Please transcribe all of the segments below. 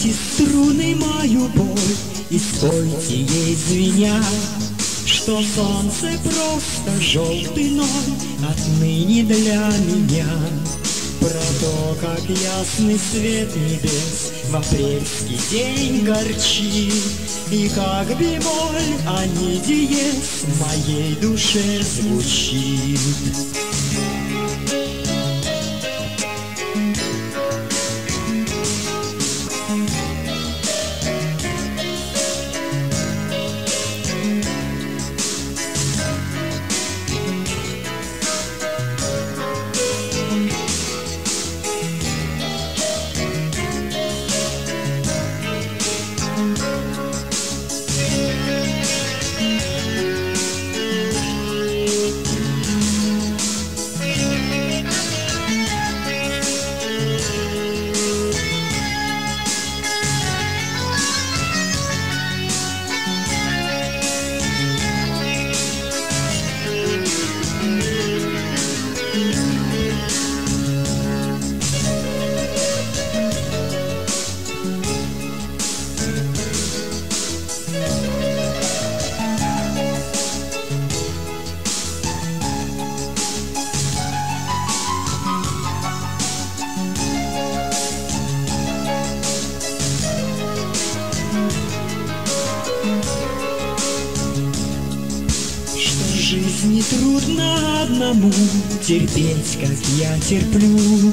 Возьмите струны мою боль и спойте ей звеня, Что солнце просто желтый ноль отныне для меня. Про то, как ясный свет небес в апрельский день горчит, И как бемоль, а не диез в моей душе звучит. Жизни трудно одному терпеть, как я терплю.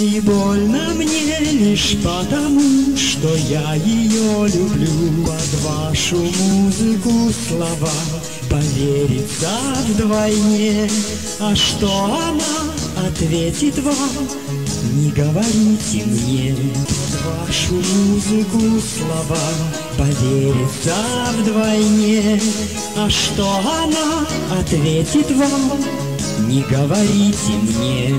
И больно мне лишь потому, что я ее люблю. Под вашу музыку слова поверится вдвойне. А что она ответит вам, не говорите мне. Под вашу музыку слова поверится вдвойне. А что она ответит вам, не говорите мне.